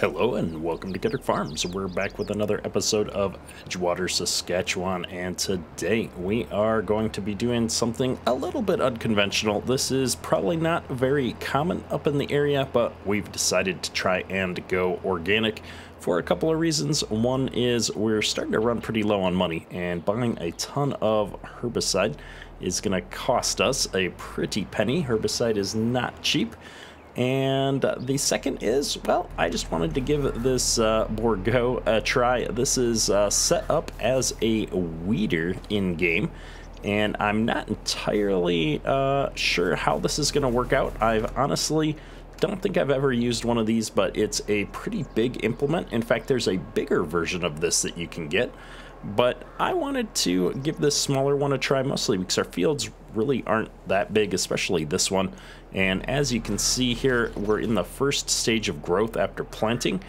Hello and welcome to Kederk Farms. We're back with another episode of Edgewater, Saskatchewan, and today we are going to be doing something a little bit unconventional. This is probably not very common up in the area, but we've decided to try and go organic for a couple of reasons. One is we're starting to run pretty low on money, and buying a ton of herbicide is going to cost us a pretty penny. Herbicide is not cheap. And the second is, well, I just wanted to give this uh, Bourgault a try. This is uh, set up as a weeder in-game, and I'm not entirely uh, sure how this is going to work out. I've honestly don't think I've ever used one of these, but it's a pretty big implement. In fact, there's a bigger version of this that you can get. But I wanted to give this smaller one a try, mostly because our fields really aren't that big, especially this one. And as you can see here, we're in the first stage of growth after planting.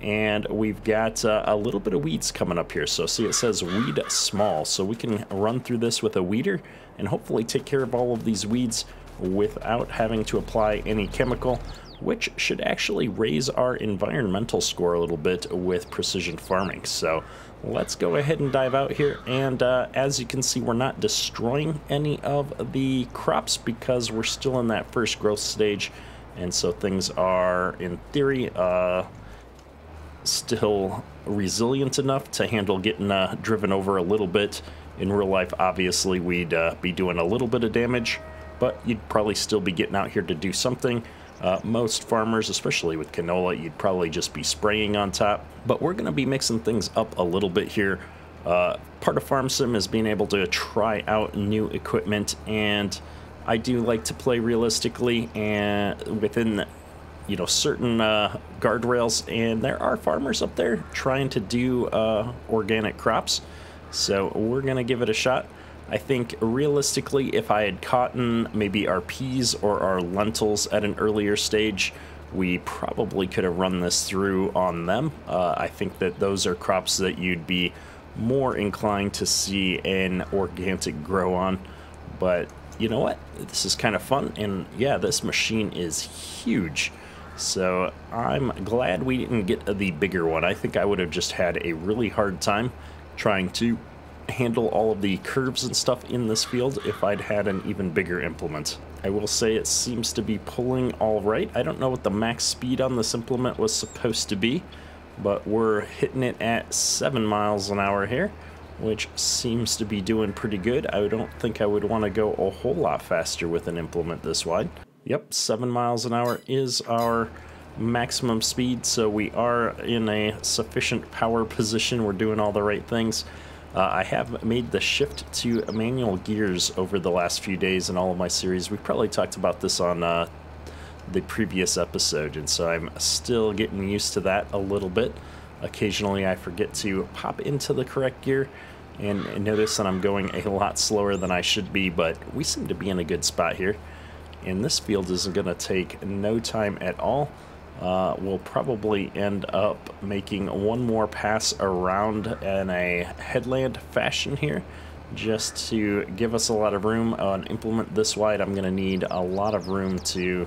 And we've got uh, a little bit of weeds coming up here. So see it says weed small. So we can run through this with a weeder and hopefully take care of all of these weeds without having to apply any chemical which should actually raise our environmental score a little bit with precision farming. So let's go ahead and dive out here. And uh, as you can see, we're not destroying any of the crops because we're still in that first growth stage. And so things are, in theory, uh, still resilient enough to handle getting uh, driven over a little bit. In real life, obviously, we'd uh, be doing a little bit of damage, but you'd probably still be getting out here to do something. Uh, most farmers, especially with canola, you'd probably just be spraying on top. But we're going to be mixing things up a little bit here. Uh, part of Farm Sim is being able to try out new equipment, and I do like to play realistically and within you know certain uh, guardrails. And there are farmers up there trying to do uh, organic crops, so we're going to give it a shot. I think realistically, if I had cotton, maybe our peas or our lentils at an earlier stage, we probably could have run this through on them. Uh, I think that those are crops that you'd be more inclined to see an organic grow on. But you know what? This is kind of fun. And yeah, this machine is huge. So I'm glad we didn't get the bigger one. I think I would have just had a really hard time trying to handle all of the curves and stuff in this field if I'd had an even bigger implement. I will say it seems to be pulling all right. I don't know what the max speed on this implement was supposed to be, but we're hitting it at 7 miles an hour here, which seems to be doing pretty good. I don't think I would want to go a whole lot faster with an implement this wide. Yep, 7 miles an hour is our maximum speed, so we are in a sufficient power position. We're doing all the right things. Uh, I have made the shift to manual gears over the last few days in all of my series. We probably talked about this on uh, the previous episode, and so I'm still getting used to that a little bit. Occasionally I forget to pop into the correct gear and notice that I'm going a lot slower than I should be, but we seem to be in a good spot here. And this field is going to take no time at all. Uh, we'll probably end up making one more pass around in a headland fashion here just to give us a lot of room. On implement this wide, I'm going to need a lot of room to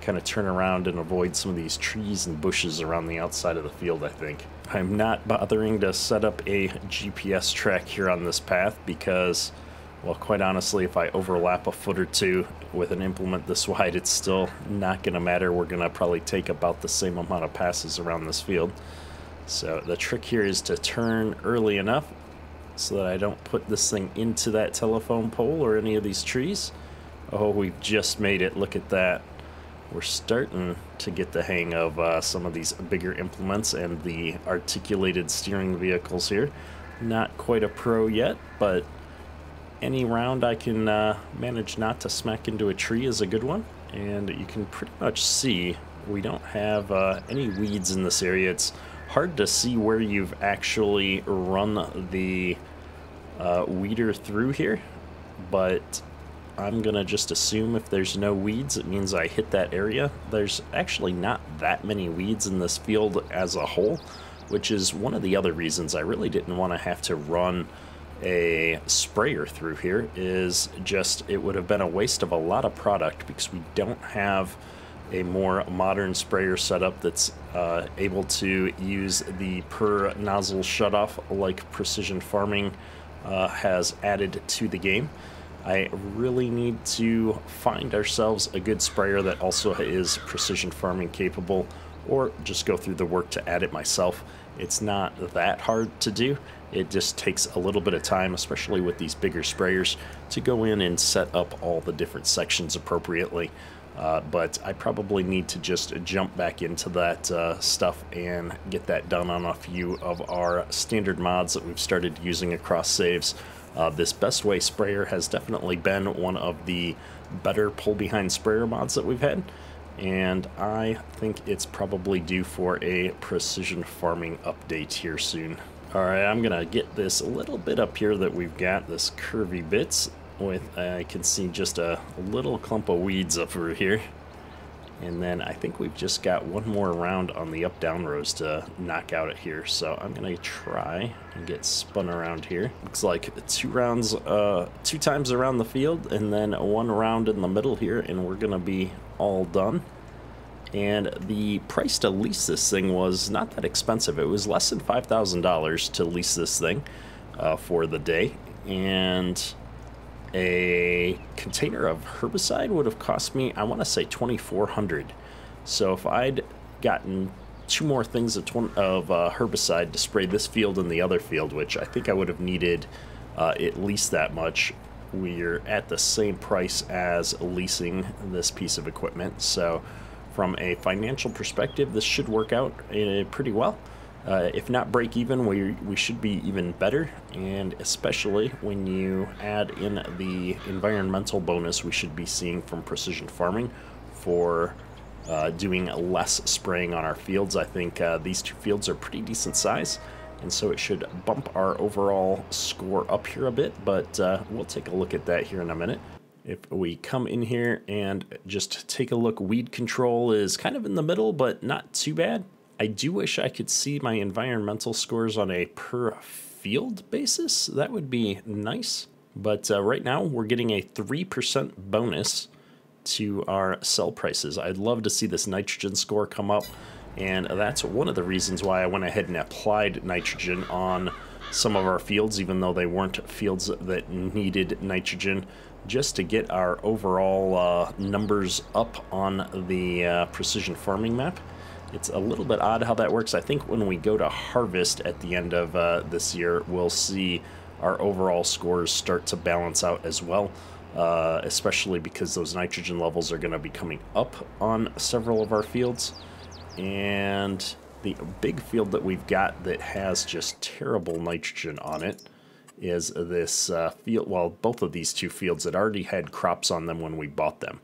kind of turn around and avoid some of these trees and bushes around the outside of the field, I think. I'm not bothering to set up a GPS track here on this path because well, quite honestly, if I overlap a foot or two with an implement this wide, it's still not going to matter. We're going to probably take about the same amount of passes around this field. So the trick here is to turn early enough so that I don't put this thing into that telephone pole or any of these trees. Oh, we've just made it. Look at that. We're starting to get the hang of uh, some of these bigger implements and the articulated steering vehicles here. Not quite a pro yet, but any round I can uh, manage not to smack into a tree is a good one. And you can pretty much see we don't have uh, any weeds in this area. It's hard to see where you've actually run the uh, weeder through here, but I'm gonna just assume if there's no weeds, it means I hit that area. There's actually not that many weeds in this field as a whole, which is one of the other reasons I really didn't want to have to run a sprayer through here is just it would have been a waste of a lot of product because we don't have a more modern sprayer setup that's uh, able to use the per nozzle shutoff like Precision Farming uh, has added to the game. I really need to find ourselves a good sprayer that also is precision farming capable or just go through the work to add it myself. It's not that hard to do. It just takes a little bit of time, especially with these bigger sprayers, to go in and set up all the different sections appropriately. Uh, but I probably need to just jump back into that uh, stuff and get that done on a few of our standard mods that we've started using across saves. Uh, this Best Way sprayer has definitely been one of the better pull behind sprayer mods that we've had and I think it's probably due for a precision farming update here soon. Alright, I'm gonna get this little bit up here that we've got, this curvy bits, with, I can see just a little clump of weeds up through here. And then I think we've just got one more round on the up-down rows to knock out it here. So I'm going to try and get spun around here. Looks like two rounds, uh, two times around the field and then one round in the middle here and we're going to be all done. And the price to lease this thing was not that expensive. It was less than $5,000 to lease this thing uh, for the day. And a container of herbicide would have cost me, I want to say 2400 So if I'd gotten two more things of, of uh, herbicide to spray this field and the other field, which I think I would have needed uh, at least that much, we're at the same price as leasing this piece of equipment. So from a financial perspective, this should work out uh, pretty well. Uh, if not break even, we, we should be even better. And especially when you add in the environmental bonus we should be seeing from precision farming for uh, doing less spraying on our fields. I think uh, these two fields are pretty decent size. And so it should bump our overall score up here a bit, but uh, we'll take a look at that here in a minute. If we come in here and just take a look, weed control is kind of in the middle, but not too bad. I do wish I could see my environmental scores on a per field basis. That would be nice. But uh, right now we're getting a 3% bonus to our sell prices. I'd love to see this nitrogen score come up. And that's one of the reasons why I went ahead and applied nitrogen on some of our fields, even though they weren't fields that needed nitrogen, just to get our overall uh, numbers up on the uh, precision farming map. It's a little bit odd how that works. I think when we go to harvest at the end of uh, this year, we'll see our overall scores start to balance out as well, uh, especially because those nitrogen levels are going to be coming up on several of our fields. And the big field that we've got that has just terrible nitrogen on it is this uh, field. Well, both of these two fields had already had crops on them when we bought them.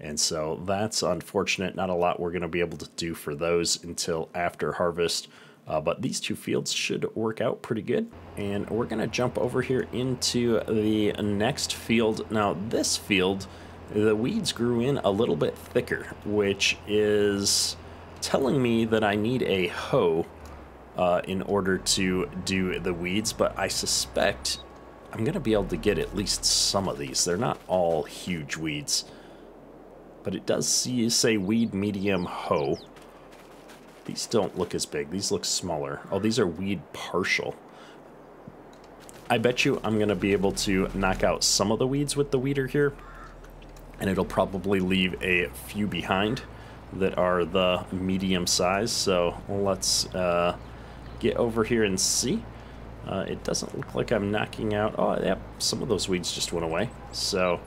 And so that's unfortunate. Not a lot we're going to be able to do for those until after harvest. Uh, but these two fields should work out pretty good. And we're going to jump over here into the next field. Now, this field, the weeds grew in a little bit thicker, which is telling me that I need a hoe uh, in order to do the weeds. But I suspect I'm going to be able to get at least some of these. They're not all huge weeds but it does see, say weed medium hoe. These don't look as big. These look smaller. Oh, these are weed partial. I bet you I'm going to be able to knock out some of the weeds with the weeder here. And it'll probably leave a few behind that are the medium size. So let's uh, get over here and see. Uh, it doesn't look like I'm knocking out... Oh, yep, some of those weeds just went away. So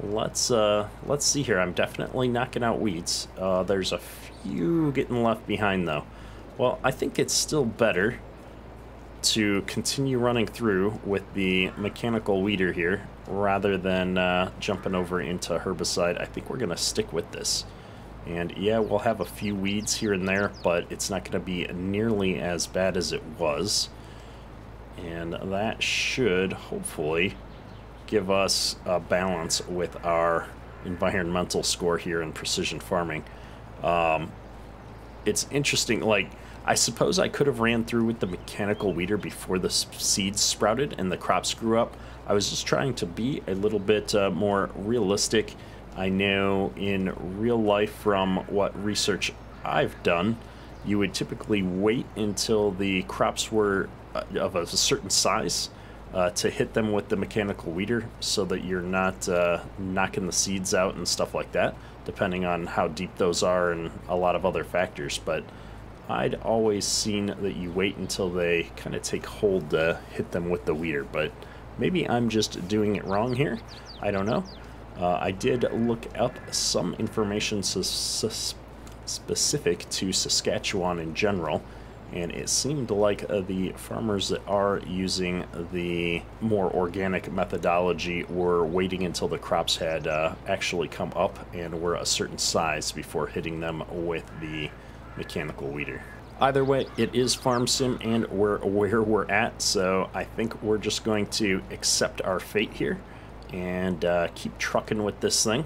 Let's uh, let's see here. I'm definitely knocking out weeds. Uh, there's a few getting left behind though. Well, I think it's still better to continue running through with the mechanical weeder here rather than uh, jumping over into herbicide. I think we're to stick with this. And yeah, we'll have a few weeds here and there, but it's not going to be nearly as bad as it was. And that should hopefully give us a balance with our environmental score here in precision farming. Um, it's interesting, like, I suppose I could have ran through with the mechanical weeder before the seeds sprouted and the crops grew up. I was just trying to be a little bit uh, more realistic. I know in real life from what research I've done, you would typically wait until the crops were uh, of a certain size uh, to hit them with the mechanical weeder so that you're not uh, knocking the seeds out and stuff like that, depending on how deep those are and a lot of other factors. But I'd always seen that you wait until they kind of take hold to hit them with the weeder, but maybe I'm just doing it wrong here. I don't know. Uh, I did look up some information specific to Saskatchewan in general, and it seemed like uh, the farmers that are using the more organic methodology were waiting until the crops had uh, actually come up and were a certain size before hitting them with the mechanical weeder. Either way, it is Farm Sim and we're where we're at, so I think we're just going to accept our fate here and uh, keep trucking with this thing.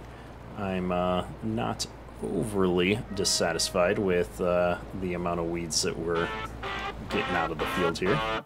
I'm uh, not overly dissatisfied with uh, the amount of weeds that we're getting out of the field here.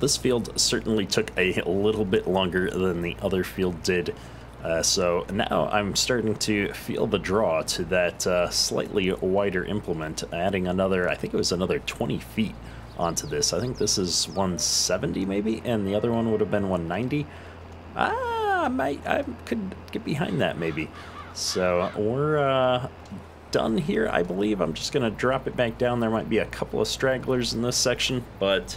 This field certainly took a little bit longer than the other field did. Uh, so now I'm starting to feel the draw to that uh, slightly wider implement, adding another, I think it was another 20 feet onto this. I think this is 170 maybe, and the other one would have been 190. Ah, I might, I could get behind that maybe. So we're uh, done here, I believe. I'm just going to drop it back down. There might be a couple of stragglers in this section, but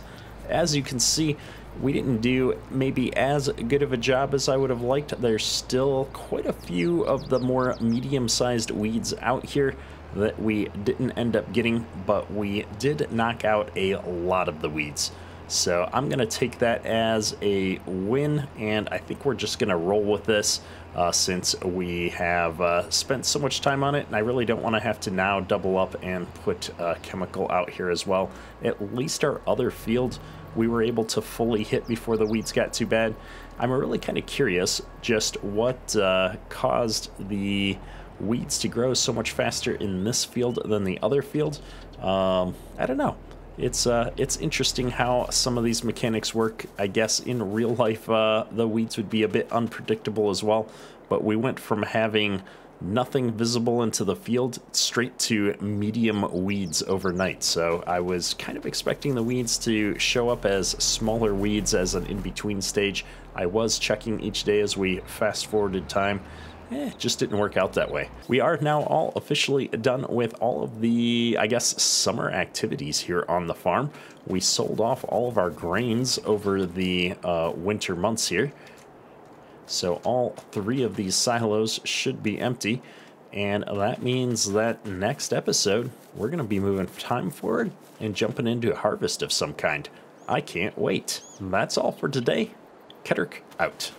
as you can see, we didn't do maybe as good of a job as I would have liked. There's still quite a few of the more medium-sized weeds out here. that we didn't end up getting, but we did knock out a lot of the weeds. So I'm going to take that as a win, and I think we're just going to roll with this uh, since we have uh, spent so much time on it, and I really don't want to have to now double up and put a chemical out here as well. At least our other field we were able to fully hit before the weeds got too bad. I'm really kind of curious just what uh, caused the weeds to grow so much faster in this field than the other field. Um, I don't know it's uh, it's interesting how some of these mechanics work. I guess in real life, uh, the weeds would be a bit unpredictable as well. But we went from having nothing visible into the field straight to medium weeds overnight. So I was kind of expecting the weeds to show up as smaller weeds as an in-between stage. I was checking each day as we fast forwarded time eh, just didn't work out that way. We are now all officially done with all of the, I guess, summer activities here on the farm. We sold off all of our grains over the uh, winter months here. So all three of these silos should be empty. And that means that next episode, we're going to be moving time forward and jumping into a harvest of some kind. I can't wait. That's all for today. Kederk out.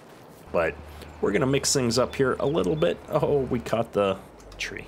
But we're going to mix things up here a little bit. Oh, we caught the tree.